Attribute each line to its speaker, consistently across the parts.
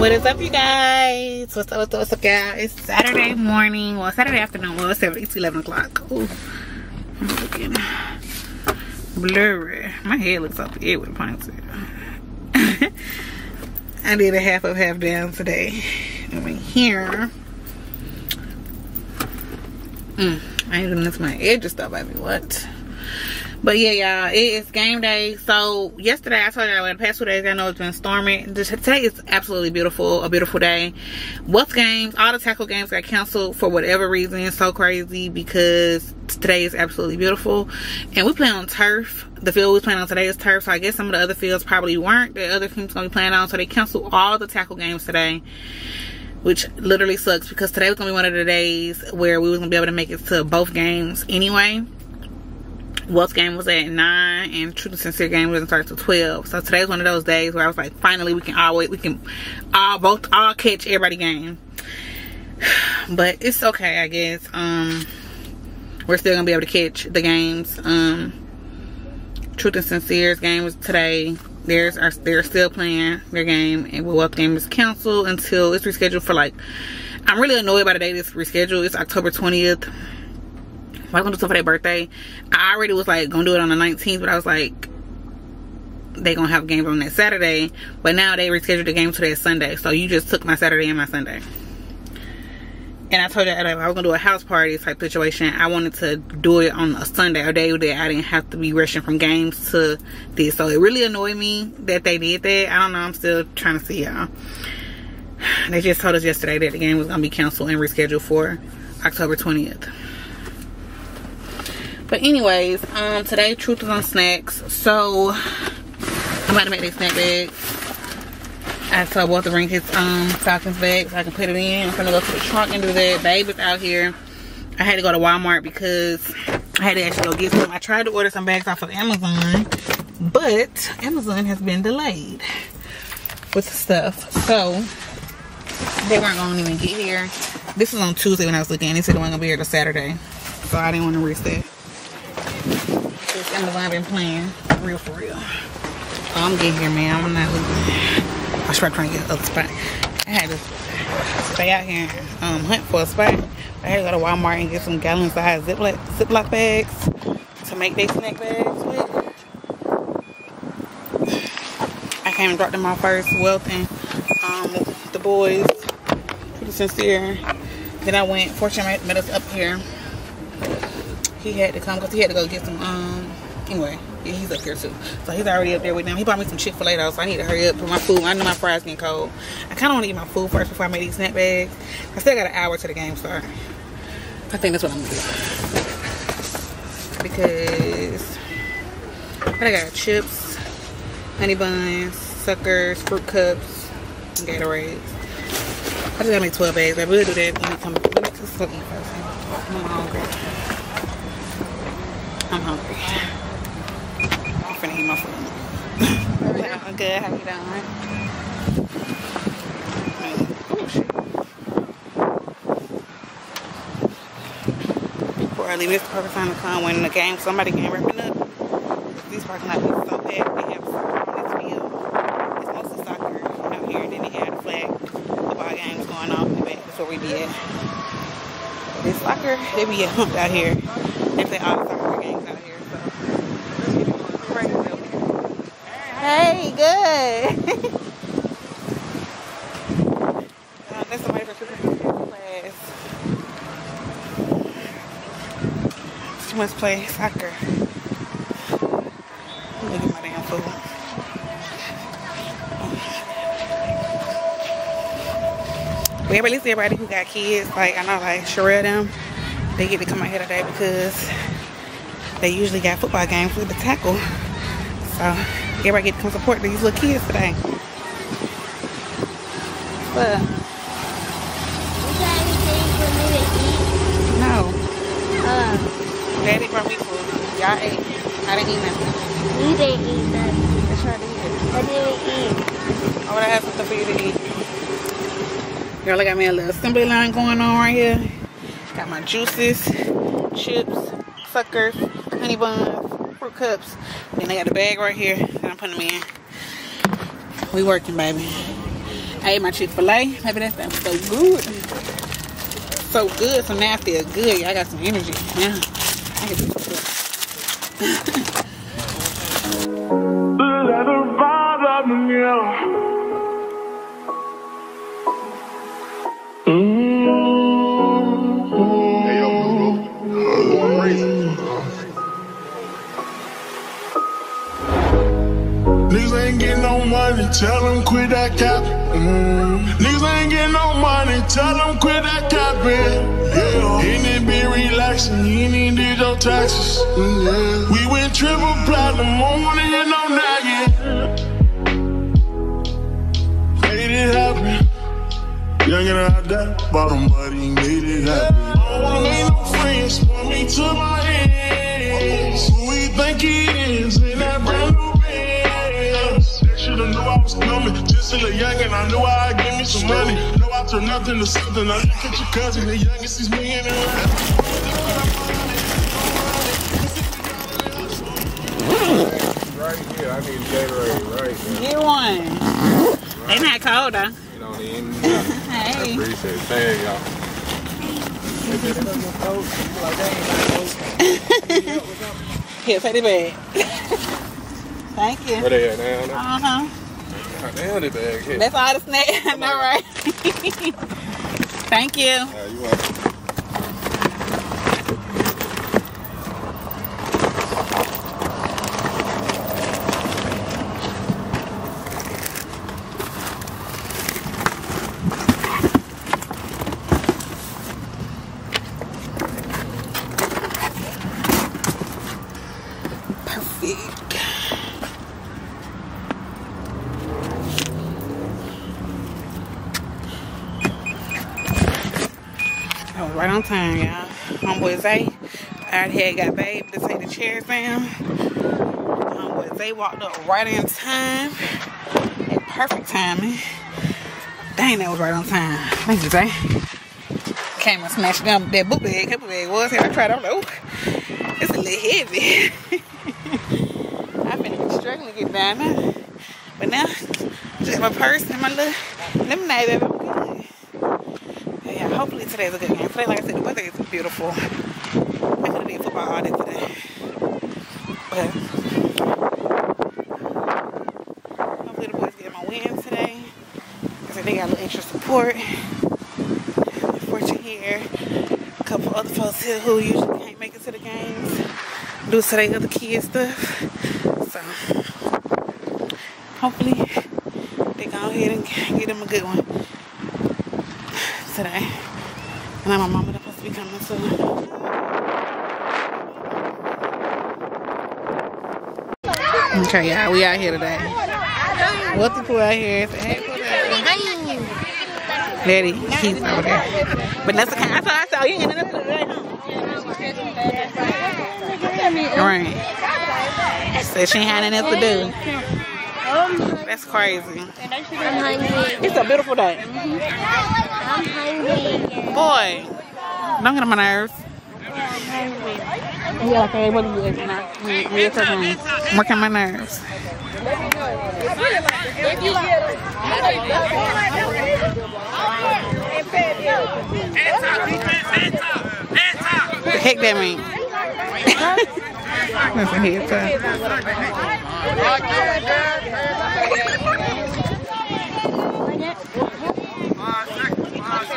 Speaker 1: What is up, you guys? What's up, what's up, what's up, y'all? It's Saturday morning. Well, Saturday afternoon. Well, it's, it's 11 o'clock. Ooh, I'm looking blurry. My head looks up here with a ponytail. I did a half up, half down today. Over here. Mm, I doing this. My edges stuff, baby. What? But yeah, y'all, it is game day. So yesterday, I told y'all in the past two days, I know it's been storming. Today is absolutely beautiful, a beautiful day. What's games, all the tackle games got canceled for whatever reason. It's so crazy because today is absolutely beautiful. And we play on turf. The field we playing on today is turf. So I guess some of the other fields probably weren't. The other teams gonna be playing on. So they canceled all the tackle games today which literally sucks because today was gonna be one of the days where we was gonna be able to make it to both games anyway. Wealth's game was at 9 and Truth and Sincere game doesn't start till 12. So today's one of those days where I was like, finally we can all wait, we can all both, all catch everybody game. But it's okay, I guess. Um, we're still gonna be able to catch the games. Um, Truth and Sincere's game was today. There's are they're still playing their game and Wealth game is canceled until it's rescheduled for like I'm really annoyed by the date it's rescheduled. It's October 20th I was gonna do something for their birthday. I already was like gonna do it on the 19th, but I was like, they gonna have games on that Saturday. But now they rescheduled the game to that Sunday. So you just took my Saturday and my Sunday. And I told you that I was gonna do a house party type situation. I wanted to do it on a Sunday, a day that I didn't have to be rushing from games to this. So it really annoyed me that they did that. I don't know. I'm still trying to see y'all. They just told us yesterday that the game was gonna be canceled and rescheduled for October 20th. But anyways, um, today Truth is on snacks. So I'm about to make these snack bags. I told both to bring his um Falcons bag so I can put it in. I'm gonna go to the trunk and do that. Baby's out here. I had to go to Walmart because I had to actually go get some. I tried to order some bags off of Amazon, but Amazon has been delayed with the stuff. So they weren't gonna even get here. This was on Tuesday when I was looking. They said they weren't gonna be here till Saturday. So I didn't want to risk that. This Amazon been playing real for real. Oh, I'm getting here, man. I'm not losing. I should trying to get other spot. I had to stay out here and um, hunt for a spot. I had to go to Walmart and get some gallon size Ziploc, Ziploc bags to make these snack bags with. I came and dropped them off first, Wealth and um, the boys. Pretty sincere. Then I went, fortunately met us up here he had to come because he had to go get some um anyway yeah, he's up here too. So he's already up there with them he bought me some chick-fil-a though so i need to hurry up for my food. I know my fries getting cold. I kind of want to eat my food first before i make these snack bags. I still got an hour to the game start. I think that's what i'm gonna do. Because i got chips honey buns suckers fruit cups gatorades. I just gotta make 12 bags i will do that when we come let me just I'm hungry. I'm finna eat my food. I'm good. How you doing? Oh, shit. Before I leave this parking time to come when the game, somebody game wrapping up. These parking lots are so bad. They have soccer on this field. It's mostly soccer out here. Then they had a flag football games going on in the back. That's what we did. This soccer, they be humped out here. They play all the soccer. Hey, good. that's somebody for class. She must play soccer. Me get my damn food. But everybody, everybody who got kids, like I know like Sherelle them, they get to come out here today because they usually got football games with the tackle. So Everybody get to come support these little kids today. But no. Uh, Daddy brought me food. Y'all ate. I didn't eat nothing.
Speaker 2: You didn't eat nothing.
Speaker 1: That's right, I
Speaker 2: I didn't eat.
Speaker 1: I would have something for you to eat. Girl, I got me a little assembly line going on right here. Got my juices, chips, suckers, honey buns, fruit cups. Then I got the bag right here. And I'm putting them in. we working, baby. I ate my Chick-fil-A. Maybe that stuff so good. So good. So now I feel good. I got some energy. Yeah. I can do
Speaker 3: money, tell them quit that cap. Mm. Niggas ain't getting no money, tell them quit that capping. Yeah. In it be relaxing, you even did your taxes. Mm, yeah. We went triple platinum, don't wanna hear no nagging. Made it happen. Young and out there, bottom buddy, made it happen. I don't wanna make no friends, want me to my still a young and I knew I'd give me some money. Know I turn nothing to something. I look at your cousin, the youngest, he's me in it.
Speaker 4: Right here, I need Gatorade right here.
Speaker 1: Get one. They not cold though.
Speaker 4: You know, in I
Speaker 1: Hey.
Speaker 4: appreciate it. Thank y'all.
Speaker 1: Here, take the bag. Thank you.
Speaker 4: Where they at now? now?
Speaker 1: Uh huh.
Speaker 4: Bag.
Speaker 1: That's all the snack. I know, right? Thank you.
Speaker 4: Yeah, you welcome.
Speaker 1: Perfect. I was right on time, y'all. Homeboy Zay, I had got babe to take the chairs down. Um, Homeboy Zay walked up right in time. Perfect timing. Dang, that was right on time. Thank you, Zay. Came and smashed down that book bag. That book bag was here. I tried like, ooh, it's a little heavy. I've been struggling to get down there. But now, just my purse and my little lemonade, baby, yeah, hopefully today's a good game. Today, like I said, the weather is beautiful. I all day today. But hopefully the boys get my win today. I said they got a little extra support. Fortune here. A couple other folks here who usually can't make it to the games due to their other kids stuff. So hopefully they go ahead and get them a good one today. And my mama supposed to be coming soon. Okay, y'all, we out here today. What's the pool out here? Say, hey, pool out. Daddy, he's over there. But that's. I saw, I saw you in another Right. Said she ain't had nothing else to do. That's crazy.
Speaker 2: I'm hungry.
Speaker 1: It's a beautiful day.
Speaker 2: I'm hungry.
Speaker 1: Boy, don't get on my nerves. Yeah, okay, what are you doing? Talking. Working my nerves. The heck that mean? That's a head top.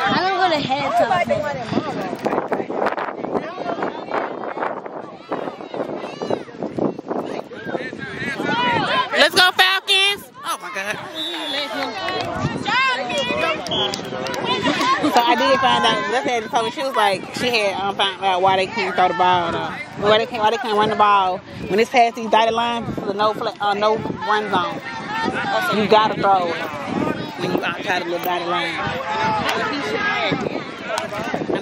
Speaker 2: I don't want a head.
Speaker 1: Let's go Falcons! Oh my god. So I did find out. That's had told me she was like she had um, found out why they can't throw the ball. Though. Why they can't why they can't run the ball when it's past these dotted lines. Is no fla- uh, no run zone. You gotta throw it when you outside of the dotted line.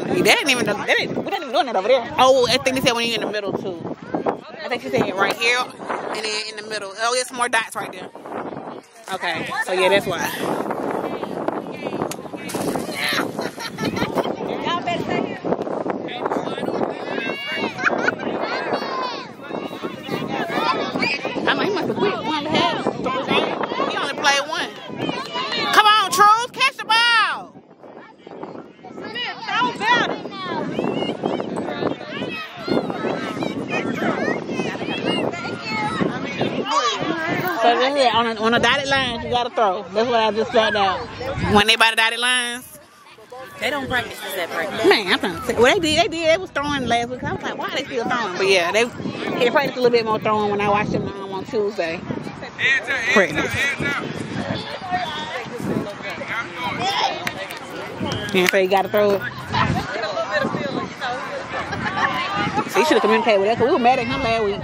Speaker 1: They didn't even. They didn't, we didn't even doing that over there. Oh, I think they said when you're in the middle too. I think she said right here and then in the middle. Oh, there's more dots right there. Okay, so yeah, that's why. He must have quit one and a half. He only played one. On on the dotted lines, you gotta throw. That's what I just found out. When they by the dotted lines.
Speaker 5: They don't practice this at practice.
Speaker 1: Man, I'm trying to say, well, they did, they did, they was throwing last week. I was like, why are they still throwing? But yeah, they, they practiced a little bit more throwing when I watched them um, on Tuesday. Practice. Yeah, so you gotta throw it. So you should have communicated with us, because we were mad at him last week.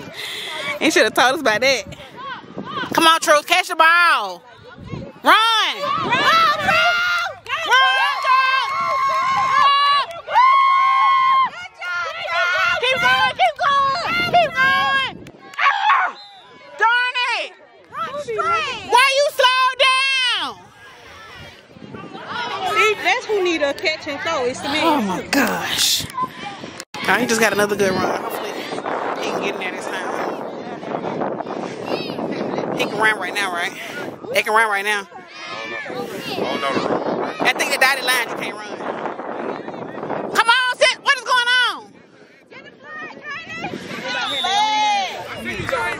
Speaker 1: he should have told us about that. Come on, Truth, catch the ball. Run! Run, Truth! Keep going, keep going, keep going. Ah! Darn it! Why you slow down?
Speaker 5: See, that's who need a catch and throw. It's the man.
Speaker 1: Oh my gosh. Oh, he just got another good run. Hopefully he can get in there this time. He can run right now, right? They can run right now.
Speaker 4: Oh, no.
Speaker 1: I think the dotted line you can't run. Come on, Sid. What is going on?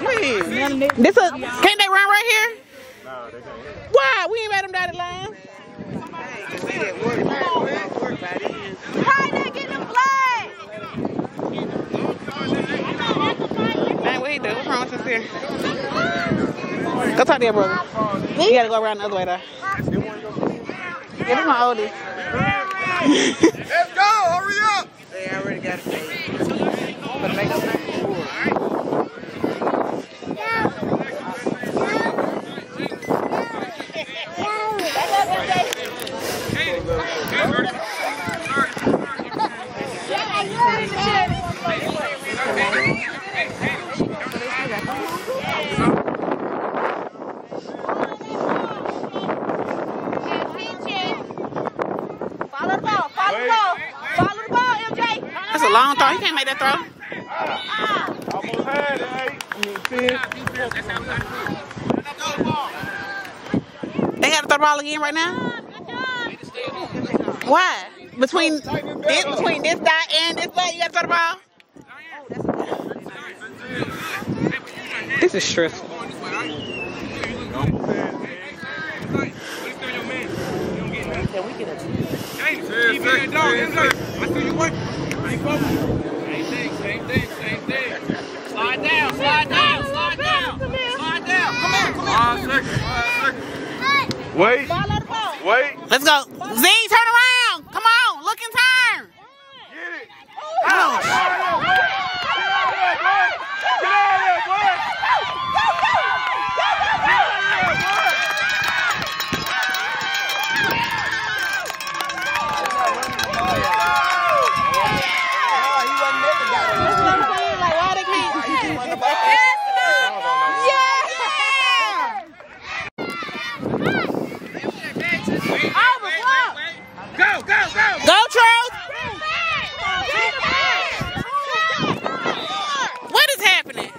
Speaker 1: Wait. This a, can't they run right here? No, they can't. Why? We ain't made them dotted lines. Man, what he do? What's wrong with this here? Go talk to your brother. You gotta go around the other way though. Yeah, this my oldest.
Speaker 4: Let's go. Hurry up.
Speaker 5: They already got it paid. For the makeup man?
Speaker 2: Follow the ball, follow the ball. Follow the ball, MJ.
Speaker 1: That's a throw. He can't make that throw.
Speaker 4: Almost had it, hey. I mean, ten.
Speaker 1: They got to throw the ball again right now. Why? Between this, between this dot and this dot, you got to throw the ball. This is stressful.
Speaker 6: Slide down, slide down, slide down, slide down. Come on, come on.
Speaker 4: Five seconds. Five seconds. Wait. Wait.
Speaker 1: Let's go. Z, turn around. Come on, look and turn.
Speaker 4: Get it.
Speaker 1: Oh,
Speaker 4: Get out of there, boy. Get out of there, boy.
Speaker 1: That's what I'm saying. Like, why they can't? Yeah!
Speaker 6: Go, go, go.
Speaker 1: Go, Truth! What is happening?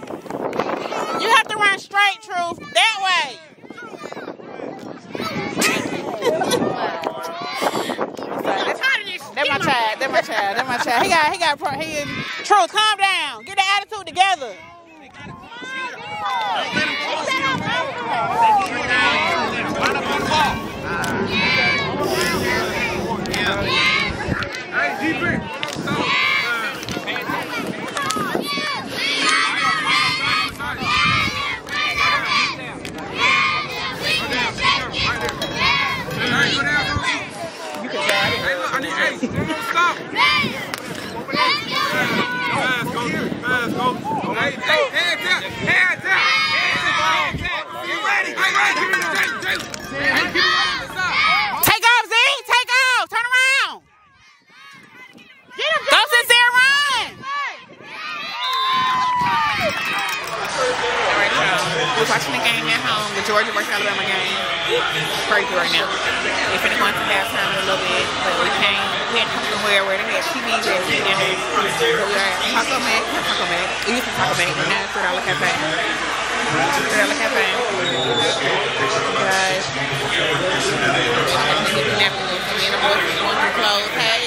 Speaker 1: You have to run straight, Truth. That way. That's my child. That's my child. He got, he Truth, calm down. Get the attitude together.
Speaker 4: Hey, defense.
Speaker 1: Take off, Z. Take off. Turn around. Go sincere run. Right now, we're watching the game at home, the Georgia versus Alabama game. Crazy right now. We're finna go into halftime in a little bit, but we came, we had to come somewhere where they had TVs. So we are at Taco Mac, not Taco Mac, we used to Taco Mac, but now it's $3 Cafe. $3 Cafe. Guys. I Me and the boys going through clothes. Hey,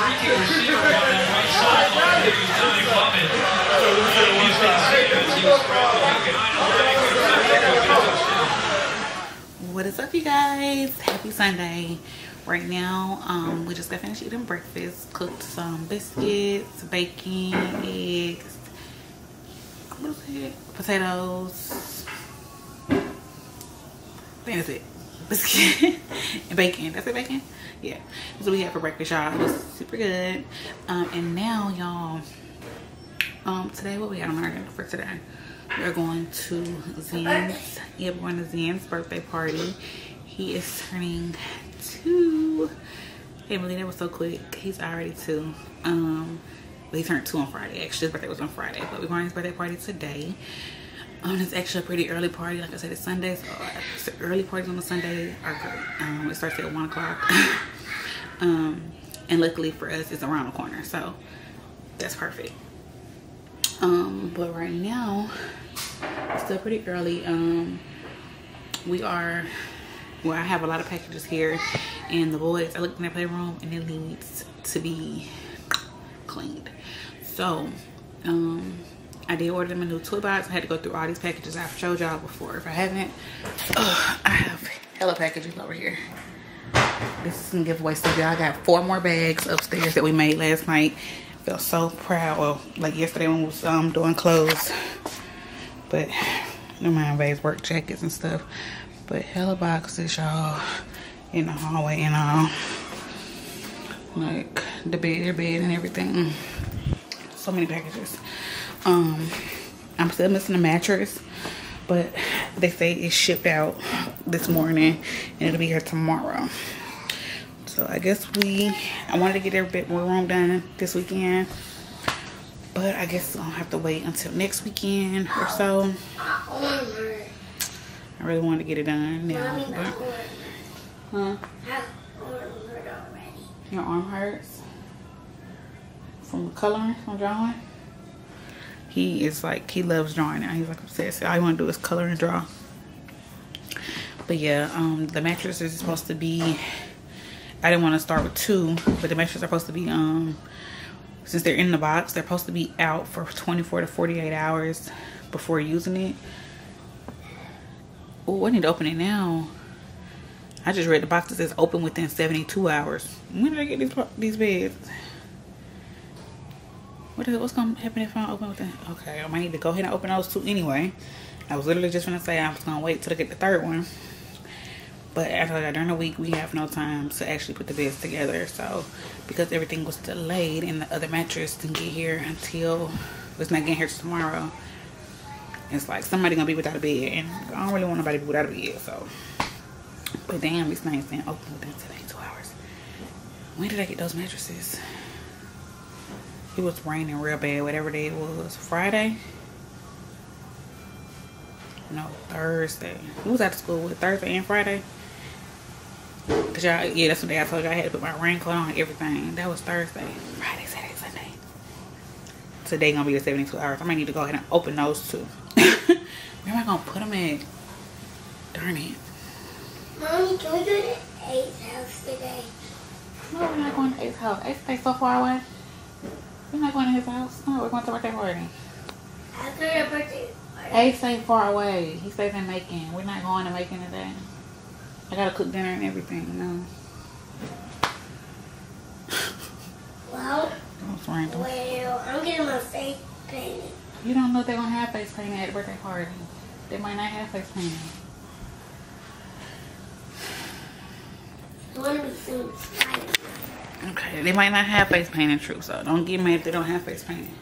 Speaker 1: up, you guys? Happy Sunday. Right now, um, we just got finished eating breakfast. Cooked some biscuits, bacon, eggs, what is it? Potatoes. That's it. Biscuit and bacon. That's it, bacon? Yeah. That's what we had for breakfast, y'all. It was super good. Um, and now, y'all, um, today, what we got on our for today? We're going to Zen's. Yeah, we're going to Zen's birthday party. He is turning two. Can't believe that was so quick. He's already two. Um, but he turned two on Friday. Actually, his birthday was on Friday, but we're going to his birthday party today. Um, it's actually a pretty early party. Like I said, it's Sunday, so uh, early parties on a Sunday are. Um, it starts at one o'clock. um, and luckily for us, it's around the corner, so that's perfect. Um, but right now, it's still pretty early. Um, we are, well, I have a lot of packages here, and the boys, I looked in their playroom, and it needs to be cleaned. So, um, I did order them a new toy box. I had to go through all these packages I've showed y'all before. If I haven't, ugh, I have hella packages over here. This is some giveaway stuff, y'all. Got four more bags upstairs that we made last night. Felt so proud. Well, like yesterday when we was um, doing clothes. But, no mind bags, work jackets and stuff. But hella boxes, y'all. In the hallway and all. Like, the bed, their bed and everything. So many packages. Um, I'm still missing a mattress. But they say it's shipped out this morning. And it'll be here tomorrow. So I guess we, I wanted to get every bit more room done this weekend. But I guess I'll have to wait until next weekend or so. I really wanted to get it done now. But, huh? Your arm hurts? From the coloring, from drawing? He is like, he loves drawing now. He's like obsessed. All he want to do is color and draw. But yeah, um, the mattress is supposed to be I didn't want to start with two, but the mattresses are supposed to be, um, since they're in the box, they're supposed to be out for 24 to 48 hours before using it. Oh, I need to open it now. I just read the box that says open within 72 hours. When did I get these these beds? What is, what's gonna happen if I open within? Okay, I might need to go ahead and open those two anyway. I was literally just gonna say I was gonna wait till I get the third one. But after that, during the week, we have no time to actually put the beds together. So, because everything was delayed and the other mattress didn't get here until, it's not getting here tomorrow. It's like somebody gonna be without a bed. And I don't really want nobody to be without a bed, so. But damn, these things didn't open within 72 hours. When did I get those mattresses? It was raining real bad, whatever day it was. Friday? No, Thursday. Who was out of school with Thursday and Friday? Cause y'all, yeah, that's the day I told y'all I had to put my raincoat on and everything. That was Thursday. Friday, Saturday, Sunday. Today gonna be the 72 hours. I might need to go ahead and open those two. Where am I gonna put them at? Darn it.
Speaker 7: Mommy, can we go to Ace house today?
Speaker 1: No, we're not going to Ace's house. Ace stays so far away. We're not going to his house. No, we're going to birthday party.
Speaker 7: After your birthday party.
Speaker 1: Ace stays far away. He stays in Macon. We're not going to Macon today. I gotta cook dinner and everything. No.
Speaker 7: Well,
Speaker 1: That's
Speaker 7: well, I'm getting my face painted.
Speaker 1: You don't know if they're gonna have face painting at the birthday party. They might not have face painting.
Speaker 7: I want to be seen
Speaker 1: Okay, they might not have face painting, true. So don't get mad if they don't have face painting.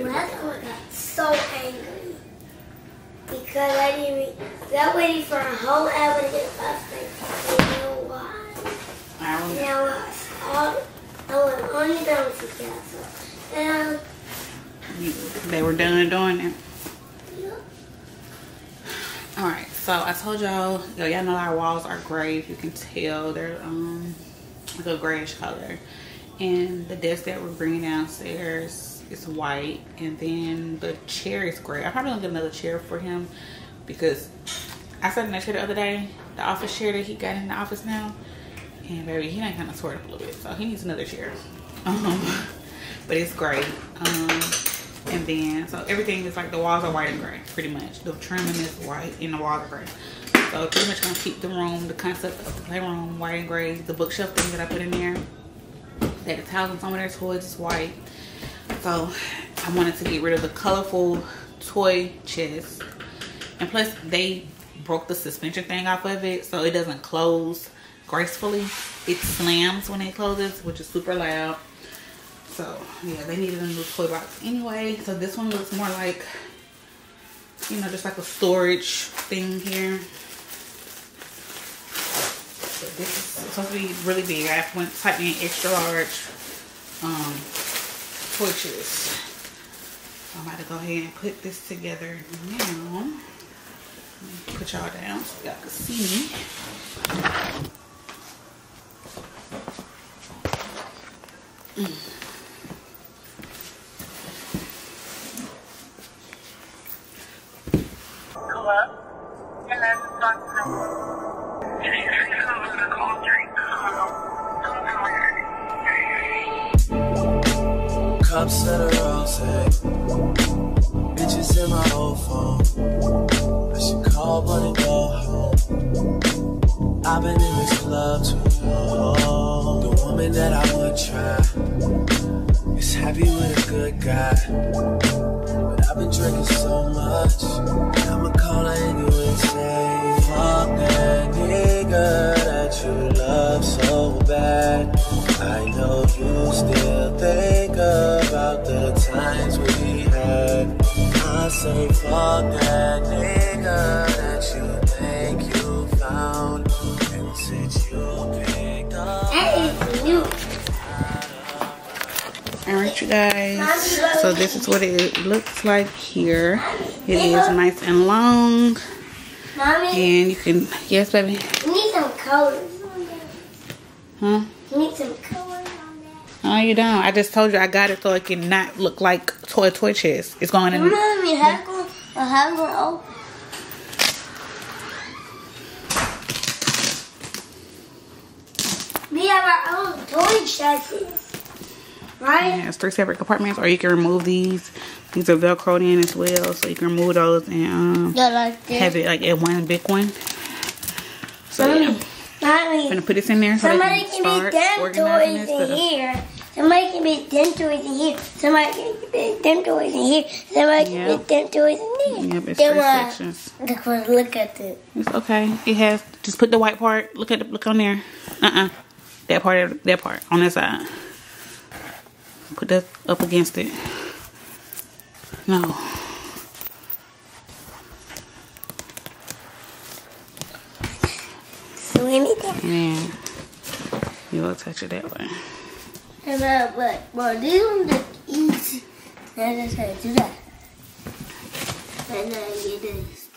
Speaker 7: Last I got so angry because I didn't I waited for a whole hour to get a And
Speaker 1: They were done doing it.
Speaker 7: yeah.
Speaker 1: All right, so I told y'all, y'all know our walls are gray. If you can tell, they're um like a grayish color. And the desk that we're bringing downstairs is white, and then the chair is gray. I'm probably gonna get another chair for him because I sat in that chair the other day, the office chair that he got in the office now, and baby, he ain't kind of sort up a little bit, so he needs another chair. Um, but it's gray. Um, and then so everything is like the walls are white and gray pretty much. The trimming is white and the walls are gray. So pretty much gonna keep the room the concept of the playroom white and gray. The bookshelf thing that i put in there that is housing some of their toys is white. So i wanted to get rid of the colorful toy chest. And plus they broke the suspension thing off of it so it doesn't close gracefully it slams when it closes which is super loud so yeah, they needed a new toy box anyway. So this one looks more like, you know, just like a storage thing here. This is supposed to be really big. I went type in extra large um. So I'm about to go ahead and put this together now. Put y'all down so y'all can see me.
Speaker 8: Cups of the rose, bitches in my old phone. I should call but and go home. I've been in this club too long. The woman that I would try happy with a good guy. But I've been drinking so much, I'ma call her anyway and say, Fuck that nigga that you love so bad. I know you still think about the times we had. I say, fuck that nigga that you think you found. And since you picked up.
Speaker 7: That is new.
Speaker 1: All right, you guys. So this is what it looks like here. It is nice and long,
Speaker 7: Mommy,
Speaker 1: and you can yes, baby.
Speaker 7: you need some colors on that.
Speaker 1: Huh?
Speaker 7: You need some colors on that.
Speaker 1: No, you don't. I just told you I got it so it can not look like toy toy chest. It's going in.
Speaker 7: Mommy, how going, how going open? Oh. We have our own toy chests, right?
Speaker 1: Yeah, it's three separate compartments, or you can remove these. These are velcroed in as well, so you can remove those and um,
Speaker 7: Yeah, like
Speaker 1: have it like at one big one. So yeah,
Speaker 7: Mommy,
Speaker 1: I'm gonna put this in there so
Speaker 7: somebody
Speaker 1: can
Speaker 7: can be
Speaker 1: start
Speaker 7: them
Speaker 1: organizing
Speaker 7: toys in
Speaker 1: stuff.
Speaker 7: here. Somebody can be toys in here. Somebody can be them toys in here. Somebody can
Speaker 1: Yep.
Speaker 7: be them toys in here.
Speaker 1: Yep, it's
Speaker 7: Then
Speaker 1: three sections.
Speaker 7: Look, look at it.
Speaker 1: It's okay. It has just put the white part. Look at the look on there. Uh uh That part. That part on that side. Put that up against it. No.
Speaker 7: Down.
Speaker 1: Yeah. You will touch it that way.
Speaker 7: Uh, but, but these ones look easy. Now just how to do that. And this.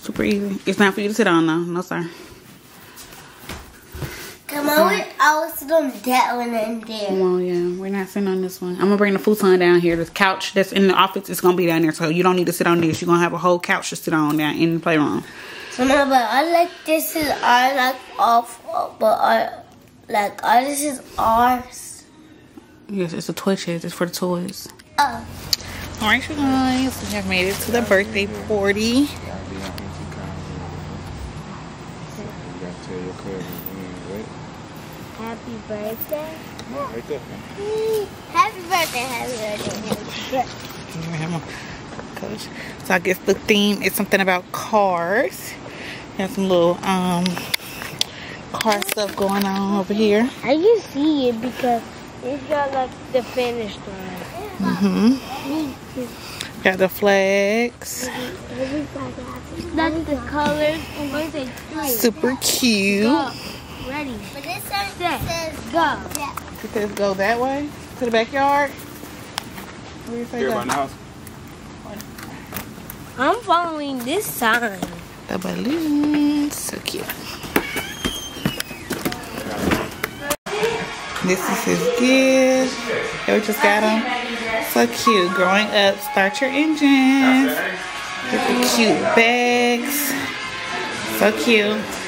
Speaker 1: Super easy. It's not for you to sit on though. No sir.
Speaker 7: Come on, we, I will sit on that one and there.
Speaker 1: Well, yeah, we're not sitting on this one. I'm gonna bring the futon down here. The couch that's in the office is gonna be down there, so you don't need to sit on this. You're gonna have a whole couch to sit on down in the playroom.
Speaker 7: So on, but I like this is I like off, but I like I this is ours.
Speaker 1: Yes, it's a toy chest. It's for the toys.
Speaker 7: Oh,
Speaker 1: All right, you guys, we have made it to the birthday party.
Speaker 7: Happy birthday!
Speaker 4: Right there, man.
Speaker 7: Happy birthday! Happy birthday! Happy birthday!
Speaker 1: Coach. So I guess the theme is something about cars. Got some little um car stuff going on over here.
Speaker 7: I can see it because it's got like the finish line.
Speaker 1: Mm-hmm. Got the flags.
Speaker 7: That's the colors. And where's the three?
Speaker 1: Super cute.
Speaker 7: Ready. But this sign says go.
Speaker 1: It says go that way to the backyard. Where you say
Speaker 4: Here
Speaker 1: go?
Speaker 4: by the house.
Speaker 7: I'm following this sign.
Speaker 1: The balloons, so cute. This is his gift. Yeah, we just got him. So cute. Growing up, start your engines. Get the cute bags. So cute.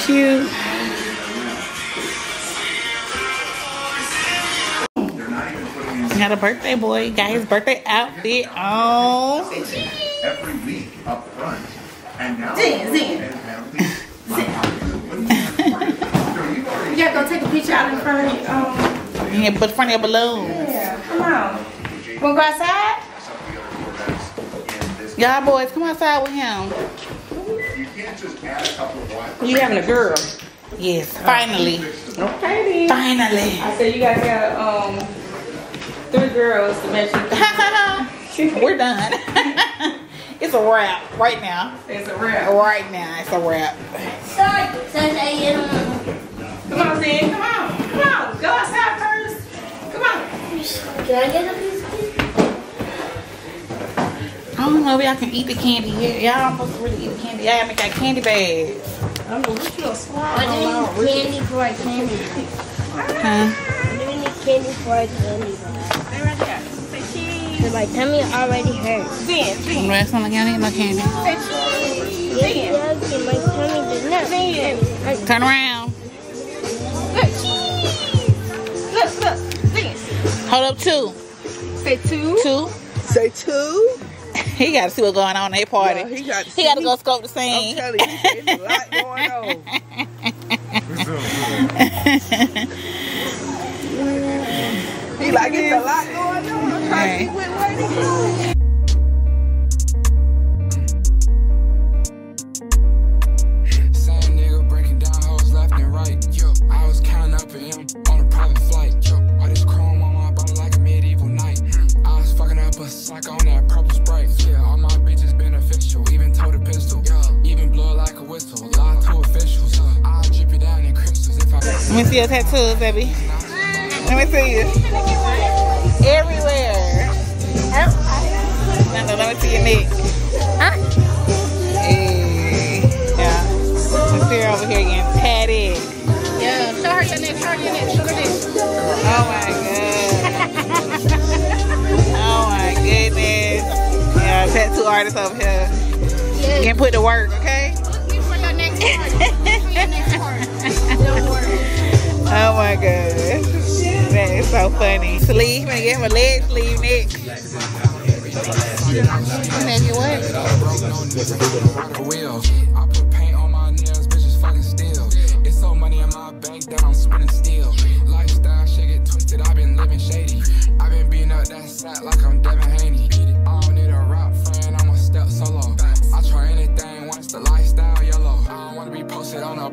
Speaker 1: So cute. Got a birthday boy. Got his birthday outfit on.
Speaker 9: every week up front. And now
Speaker 1: Zin, zin.
Speaker 10: You gotta go take a picture out in front of um
Speaker 1: Yeah, but front of your balloon.
Speaker 10: yeah, come on. Wanna go outside?
Speaker 1: Y'all boys, come outside with him.
Speaker 9: You can't just add a couple of white
Speaker 10: You having a girl.
Speaker 1: Yes, finally.
Speaker 10: Okay then.
Speaker 1: Finally.
Speaker 10: I said you guys got um three girls to match you.
Speaker 1: We're done. it's a wrap right now.
Speaker 10: It's a wrap.
Speaker 1: Right now, it's a wrap.
Speaker 7: Sorry. Says A.M.
Speaker 10: Come on, Zin, come on. Come on. Go outside first. Come on.
Speaker 7: Can I get a piece?
Speaker 1: I don't know if y'all can eat the candy yet. Y'all don't supposed to really eat the candy. Y'all gotta make that candy bags.
Speaker 10: I don't know what you gonna.
Speaker 7: What do we need candy for our candy?
Speaker 1: Huh?
Speaker 7: What do we need candy for our candy?
Speaker 10: Stay right there. Say cheese.
Speaker 7: My tummy already hurts.
Speaker 10: Zin, Zin.
Speaker 1: Well, it's not like y'all need no candy.
Speaker 10: Say cheese. Zin.
Speaker 7: Yes, yes, my tummy does not hurt.
Speaker 1: Turn around.
Speaker 10: Look, cheese. Look, look. Zin.
Speaker 1: Hold up two.
Speaker 10: Say two.
Speaker 1: Two.
Speaker 5: Say two.
Speaker 1: He gotta see what's going on at their party.
Speaker 5: Yeah, he got.
Speaker 1: he gotta go scope the
Speaker 5: I'm
Speaker 1: scene.
Speaker 5: telling you, there's a lot going on. He like it's a lot going on.
Speaker 11: Same nigga breaking down hoes left and right. I'm trying to see what way to go. Same nigga breaking
Speaker 1: Let me see your tattoos, baby. Let me see you. Everywhere. No, no, let me see your neck. Hey. Yeah. Let's see her over here getting patted.
Speaker 10: Yeah, show her your neck. Show her your neck. Show her this.
Speaker 1: Oh my god. oh my goodness. Yeah, tattoo artist over here. Getting put to work, Oh my god. That is so funny. Sleeve, gonna get him a leg sleeve next. Nigga, what?
Speaker 11: the wheel. I put paint on my nails, bitches fucking still. It's so money in my bank that I'm spinning still. Lifestyle shit get twisted, I've been living shady. I've been beating up that sack like I'm Devin Haney.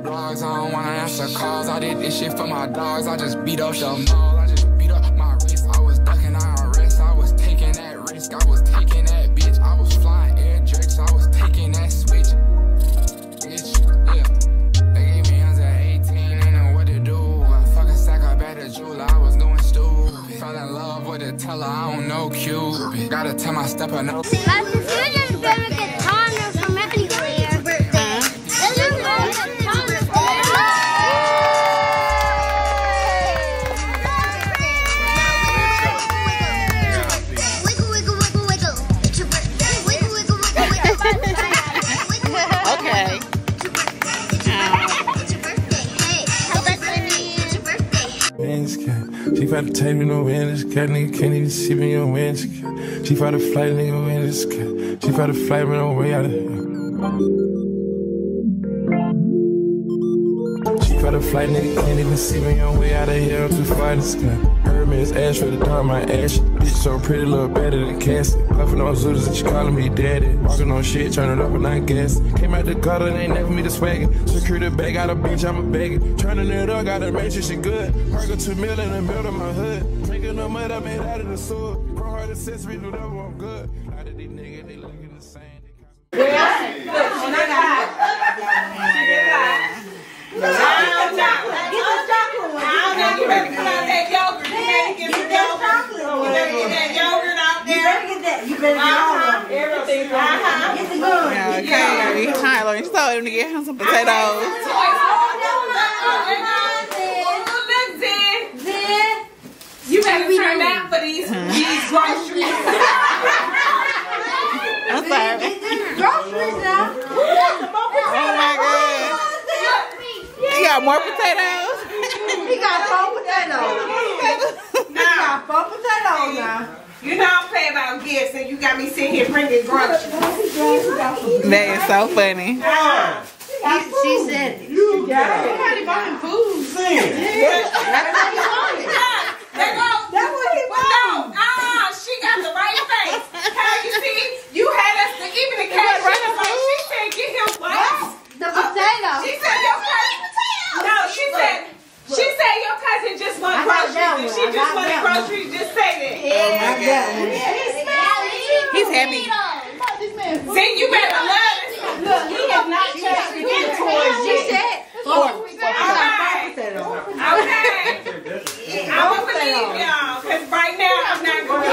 Speaker 11: Blogs, I don't wanna answer calls. I did this shit for my dogs, I just beat up the mall. I just beat up my wrist, I was ducking IRS, I was taking that risk, I was taking that bitch, I was flying air jerks, I was taking that switch. Bitch, yeah. They gave me hands at 18, ain't know what to do. I fucking sack up at the jeweler, I was going stupid. Fell in love with a teller, I don't know Cupid. Gotta tell my stepper no.
Speaker 12: Me no win this cat. Nigga can't even see me on cat. She fight to flight, nigga win this cat. She fight to flight me no way out of here. She fight to flight, nigga can't even see me on way out of here. I'm too far in the sky. Hermes ash for the dark, my ash. Bitch so pretty, look better than Cassie. Puffin' on Zooters and she calling me daddy. Walking on shit, turn it up and not gas. Came out the gutter, they ain't never me the swaggin'. Security bag, got a bitch, I'm a begging. Turning it up, gotta make sure she good. Park a two mil in the middle of my hood. Drinking no mud, I made out of the sewer. Pro hard accessory, do I'm good. A lot of these niggas, they looking the same.
Speaker 10: Look, when I
Speaker 1: Yeah, okay. Kyler, you told him to get him some potatoes.
Speaker 10: You better turn out for these these groceries.
Speaker 1: I'm sorry.
Speaker 7: Groceries now.
Speaker 1: Oh my god. You got more potatoes?
Speaker 2: He got four potatoes. He got four potatoes now.
Speaker 10: You know I'm playing about gifts, and you got me sitting here bringing groceries.
Speaker 1: That is so funny.
Speaker 7: She said.
Speaker 2: You got it. Somebody buying food.
Speaker 10: That goes.
Speaker 2: That's what he
Speaker 10: No, uh, she got the right face. How you see? You had us the, even the cash.
Speaker 1: right
Speaker 10: was like, she said, get him what?
Speaker 7: The potato.
Speaker 10: She said cross street. If she just want to cross street, just say that.
Speaker 7: Yeah, I got one.
Speaker 10: He's smiling.
Speaker 7: He's
Speaker 2: happy. See, you better love
Speaker 10: it. Look, he has not changed towards you. She said four. Okay.
Speaker 7: I
Speaker 10: will
Speaker 7: believe
Speaker 10: y'all,
Speaker 7: because right
Speaker 10: now I'm not going
Speaker 1: to.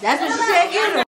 Speaker 1: That's
Speaker 10: what she said, you know.